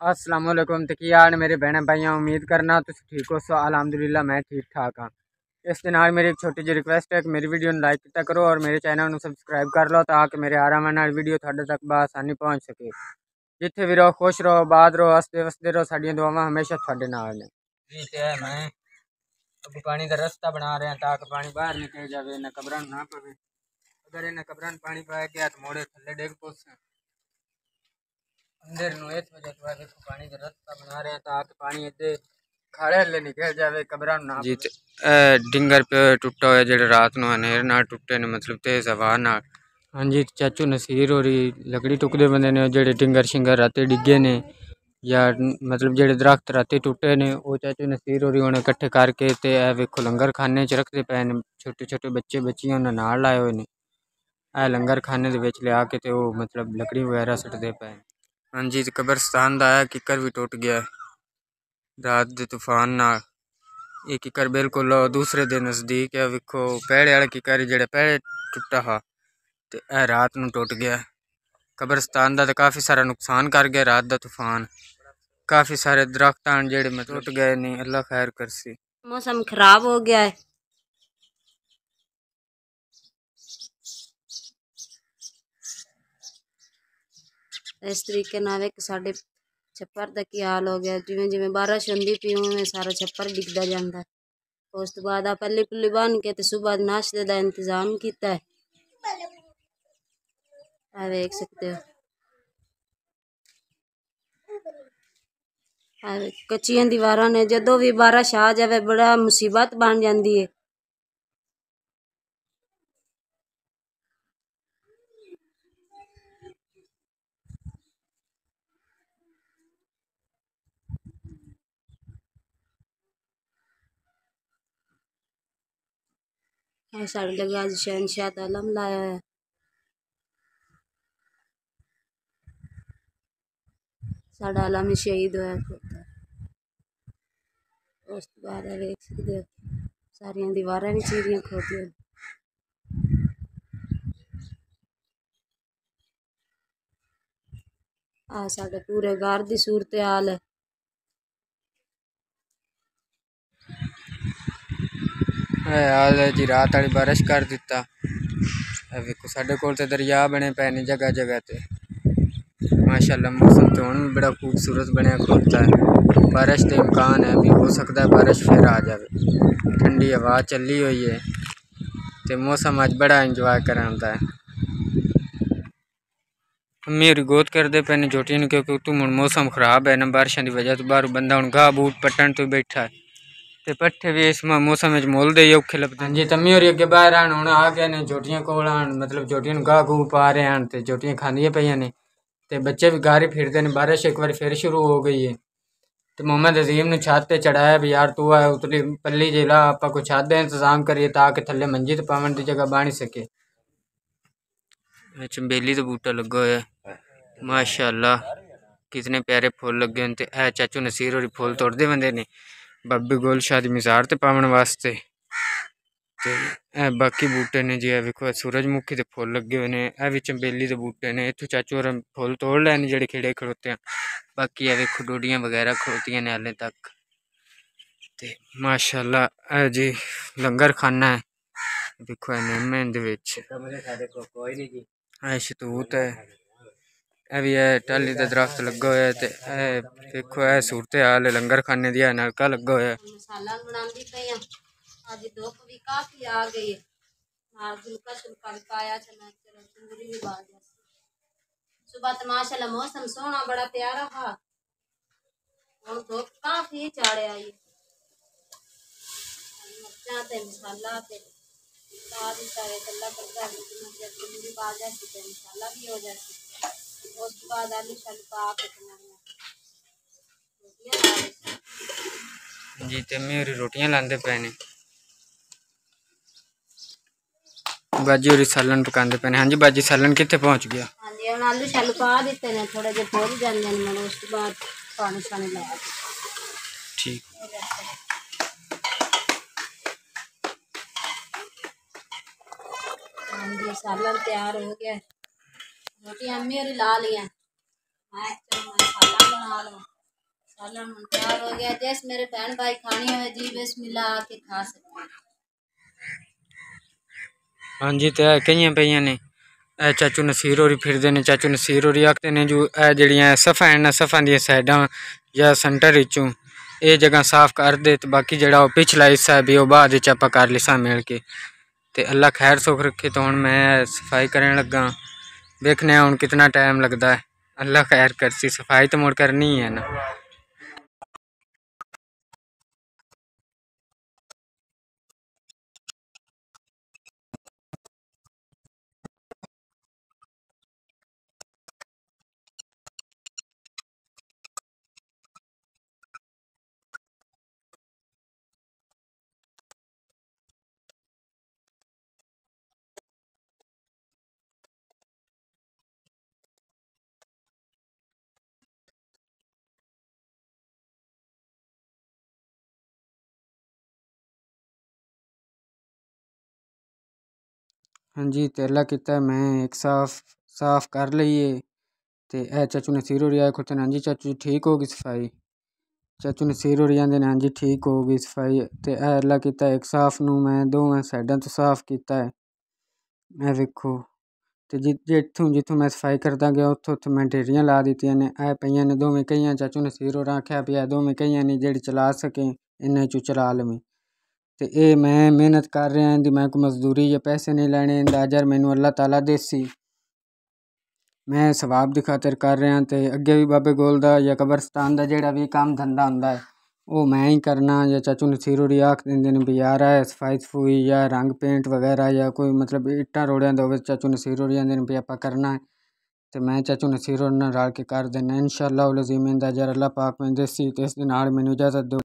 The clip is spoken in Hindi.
असलम तो हाल मेरे भैन भाइयों, उम्मीद करना, तुम ठीक हो? सो अलहमदुल्ला मैं ठीक ठाक हाँ। इस मेरी एक छोटी जी रिक्वेस्ट है कि मेरी वीडियो लाइक किया करो और मेरे चैनल में सबसक्राइब कर लो ताकि मेरे आराम वीडियो थोड़े तक बसानी पहुँच सके जिथे भी रहो खुश रहो बाद रहो हसते वसते रहो साड़ियाँ दुआव हमेशा थोड़े नाल ने मैं अभी पानी का रस्ता बना रहे हैं ताकि पानी बाहर निकल जाए इन्हें कबर ना पवे अगर इन्हें कबर पानी पाया गया तो मोड़े थले डेग पोस अंदर नु इस वजह तो देखो पानी का रास्ता बना रहे हैं ताकि पानी इधर खाड़े हले निकल जावे कबरा ना जी डिंगर पे टुटा हुआ जेड़े रात नु हनेर ना टुटे ने मतलब तेज हवा ना हाँ जी चाचू नसीर और लकड़ी टुकदे बंदे ने जेड़े डिंगर शिंगर राते डिगे ने या मतलब जेड़े दरख्त राते टुटे ने वो चाचू नसीर और उन्हें इकट्ठे करके ते ए वेखो लंगर खाने च रखते पे ने छोटे छोटे बच्चे बच्चियाँ उन्हें नाल लाए हुए ने। ए लंगर खाने दे विच ले आके ते मतलब लकड़ी वगैरह सटदे पे हाँ जी कब्रस्तान का है किकर भी टुट गया रात के तूफ़ान ना ये किकर बिल्कुल दूसरे दिन नज़दीक है वेखो पहले वाले किकर जेड़े पहले टुटा हा तो यह रात में टुट गया कब्रस्तान का तो काफ़ी सारा नुकसान कर गया रात का तूफ़ान। काफ़ी सारे दरख्त जेड़े में टुट गए नहीं अल्लाह खैर कर सी मौसम खराब हो गया है इस तरीके साढ़े छप्पर का की हाल हो गया। जिमें जिमें बारिश होंगी पी उमें सारा छप्पर डिगता जाता उस तो बाद पल्ली पुली बन के सुबह नाश्ते का इंतज़ाम किया है। देख सकते हो। कच्चिया दीवार ने जो भी बारिश आ जाए बड़ा मुसीबत बन जाती है साढ़े लगे अज शहनशाह का अलम लाया है। साढ़ा अलम शहीद होया उस बाद देख सकते हो, सारिया दीवार भी चीरिया खोती आ साढ़े पूरे घर की सूरत हाल है। जी रात बारिश कर दिता वेखो साढ़े को दरिया बने पे ने जगह जगह ते। माशाल्लाह, मौसम तो हूँ भी बड़ा खूबसूरत बनया खड़ोता है बारिश के इम्कान है, भी हो सकता है बारिश फिर आ जाए ठंडी हवा चली हुई है तो मौसम अज बड़ा इंजॉय कराता है। अम्मी और गोद करते पे ने झोटियाँ क्योंकि तू हूँ मौसम खराब है, ना बारिशों की वजह तो बाहर बंदा हूँ घाह बूट पट्टन तो बैठा है। ਤੇ ਪੱਠੇ ਵੀ ਇਸ ਮੌਸਮ ਵਿੱਚ ਮੁੱਲਦੇ ਹੀ ਔਖੇ ਲੱਭਦੇ ਹਾਂਜੀ ਤੰਮੀ ਹੋਰੀ ਅੱਗੇ ਬਾਹਰ ਆਣ ਹੁਣ ਆ ਗਏ ਨੇ ਛੋਟੀਆਂ ਕੋਲ ਆਣ ਮਤਲਬ ਛੋਟੀਆਂ ਨੂੰ ਗਾਹ ਗੂ ਪਾ ਰਹੇ ਹਨ ਤੇ ਛੋਟੀਆਂ ਖਾਂਦੀਆਂ ਪਈਆਂ ਨੇ ਤੇ ਬੱਚੇ ਵੀ ਗਾਰੇ ਫਿਰਦੇ ਨੇ ਬਾਰਿਸ਼ ਇੱਕ ਵਾਰ ਫਿਰ ਸ਼ੁਰੂ ਹੋ ਗਈ ਹੈ ਤੇ ਮੁਹੰਮਦ ਅਜ਼ੀਮ ਨੂੰ ਛੱਤ ਤੇ ਚੜਾਇਆ ਵੀ ਯਾਰ ਤੂੰ ਆ ਉਤਲੀ ਪੱਲੀ ਜਿਹੜਾ ਆਪਾਂ ਕੋ ਛੱਤ ਦਾ ਇੰਤਜ਼ਾਮ ਕਰੀਏ ਤਾਂ ਕਿ ਥੱਲੇ ਮੰਜੀ ਤੇ ਪਾਵਣ ਦੀ ਜਗ੍ਹਾ ਬਣ ਸਕੇ ਚੰਬੇਲੀ ਦਾ ਬੂਟਾ ਲੱਗਾ ਹੋਇਆ ਮਾਸ਼ਾਅੱਲਾ ਕਿਤਨੇ ਪਿਆਰੇ ਫੁੱਲ ਲੱਗੇ ਹਨ ਤੇ ਇਹ ਚਾਚੂ ਨਸੀਰ ਹੋਰੀ ਫੁੱਲ ਤੋੜਦੇ ਬੰਦੇ ਨੇ ਬਾਬੇ ਗੋਲ ਸ਼ਾਹ ਦੀ ਮਜ਼ਾਰ ਤੇ ਪਾਵਣ ਵਾਸਤੇ ਤੇ ਇਹ ਬਾਕੀ ਬੂਟੇ ਨੇ ਜੀ ਇਹ ਵੇਖੋ ਸੂਰਜਮੁਖੀ ਦੇ ਫੁੱਲ ਲੱਗੇ ਹੋਏ ਨੇ ਇਹ ਵੀ ਚੰਬੇਲੀ ਦੇ ਬੂਟੇ ਨੇ ਇੱਥੋਂ ਚਾਚੂ ਹੋਰ ਫੁੱਲ ਤੋੜ ਲੈਣ ਜਿਹੜੇ ਖੇੜੇ ਖੜੋਤੇ ਆ ਬਾਕੀ ਇਹ ਵੇਖੋ ਡੋਡੀਆਂ ਵਗੈਰਾ ਖੜੋਤੀਆਂ ਨੇ ਹਾਲੇ ਤੱਕ ਤੇ ਮਾਸ਼ਾਅੱਲਾ ਇਹ ਜੀ ਲੰਗਰ ਖਾਨਾ ਹੈ ਦੇਖੋ ਇਹ ਨਿੰਮੇ ਦੇ ਵਿੱਚ ਸਾਡੇ ਕੋਲ ਕੋਈ ਨਹੀਂ ਜੀ ਇਹ ਸ਼ਤੂਤ ਹੈ ਇਹ ਵੀ ਹੈ ਟਾਲੀ ਦਾ ਦਰਖਤ ਲੱਗਾ ਹੋਇਆ ਤੇ ਇਹ ਦੇਖੋ ਇਹ ਸੂਰਤ ਹਾਲ ਲੰਗਰ ਖਾਨੇ ਦੀ ਨਲਕਾ ਲੱਗਾ ਹੋਇਆ ਮਸਾਲਾ ਬਣਾਉਂਦੀ ਪਈ ਆ ਅੱਜ ਧੁੱਪ ਵੀ ਕਾਫੀ ਆ ਗਈ ਹੈ ਨਾਲ ਗੁਲਕਾ ਸ਼ੁਲਕਾ ਵੀ ਪਾਇਆ ਤੇ ਮੈਂ ਚਲੋ ਤੰਦੂਰੀ ਵੀ ਬਾਲ ਦਿਆ ਸੁਬਹ ਤੇ ਮਾਸ਼ਾਅੱਲਾ ਮੌਸਮ ਸੋਹਣਾ ਬੜਾ ਪਿਆਰਾ ਹਾ ਹੁਣ ਧੁੱਪ ਕਾਫੀ ਚਾੜਿਆ ਆਈ ਮਿਰਚਾਂ ਤੇ ਮਸਾਲਾ ਤੇ ਬਾਅਦ ਵਿੱਚ ਸਾਰੇ ਕੱਲਾ ਕਰਦਾ ਵੀ ਮੈਂ ਤੰਦੂਰੀ जी ते मैं रोटियाँ लांदे पे ने। बाजी और सालन पकाते पे हाँ जी बाजी सालन कितने पहुँच गया? हाँ जी हम आलू शालू पा देते हैं थोड़ा जो भुन जाते हैं मैंने उसके बाद पानी शानी लगा ठीक। हाँ जी सालन तैयार हो गया। रोटी अम्मी और ला। लिया हो गया। जैसे मेरे बहन भाई खानी हो जी बस मिला आके खा सकते हाँ। जी तो कई पे ने? चाचू नसीर हो रही फिरते हैं चाचू नसीर हो रही आखते हैं जो ए जड़ियाँ सफ़ा न, सफ़ा दाइडा या सेंटर इचू ये जगह साफ़ कर दे तो बाकी जो पिछला हिस्सा है भी वह बाद कर लिसा मिल के। अल्लाह खैर सुख रखे तो हूँ मैं सफ़ाई करन लगा देखने उन कितना टाइम लगता है। अल्लाह खैर कर सी सफ़ाई तो मुड़ करनी ही है ना। ਹਾਂਜੀ ਤੇ ਅੱਲਾ ਕੀਤਾ ਮੈਂ ਇੱਕ ਸਾਫ਼ ਸਾਫ਼ ਕਰ ਲਈਏ ਤੇ ਇਹ ਚਾਚੂ ਨਸੀਰ ਹੋਰੀ ਆਏ ਖੁਦ ਹਾਂਜੀ ਚਾਚੂ ਠੀਕ ਹੋ ਗਈ ਸਫਾਈ ਚਾਚੂ ਨਸੀਰ ਹੋਰੀ ਆਂਦੇ ਨੇ ਹਾਂਜੀ ਠੀਕ ਹੋ ਗਈ ਸਫਾਈ ਤੇ ਇਹ ਅੱਲਾ ਕੀਤਾ ਇੱਕ ਸਾਫ਼ ਨੂੰ ਮੈਂ ਦੋਵੇਂ ਸਾਈਡਾਂ ਤੋਂ ਸਾਫ਼ ਕੀਤਾ ਹੈ ਇਹ ਵੇਖੋ ਤੇ ਜਿੱਥੋਂ ਜਿੱਥੋਂ ਮੈਂ ਸਫਾਈ ਕਰਦਾ ਗਿਆ ਉੱਥੋਂ ਉੱਥੋਂ ਮੈਂ ਢੇਰੀਆਂ ਲਾ ਦਿੱਤੀਆਂ ਨੇ ਇਹ ਪਈਆਂ ਨੇ ਦੋਵੇਂ ਕਈਆਂ ਚਾਚੂ ਨਸੀਰ ਹੋਰਾਂ ਆਖਿਆ ਵੀ ਇਹ ਦੋਵੇਂ ਕਈਆਂ ਨੇ ਜਿਹੜੀ ਚਲਾ ਸਕੇ ਇੰਨੇ ਚੋਂ ਚਲਾ ਲਵੇਂ तो ये मैं मेहनत कर रहा इं'दी मैं कोई मजदूरी या पैसे नहीं लैने, इं'दा अजर मैनू अल्लाह तला देसी। मैं स्वाब की खातर कर रहा तो अग्गें भी बाबे कोल दा जां कब्रस्तान दा जेह्ड़ा बी कम्म धंधा हों ऐ, ओह् ही करना या चाचू नसीर होरें आख दिंदे भी यार ऐ सफ़ाई सफुई या रंग पेंट वगैरह या कोई मतलब इटा रोड़ें दा चाचू नसीर उड़ी आखदे न भाई आपा करना ऐ। ते में चाचू नसीर होरें रल के कर देना इन शाला अजीम, इं'दा अजर अल्लाह पाक में देसी ते इसदे मैंने इजाज़त दो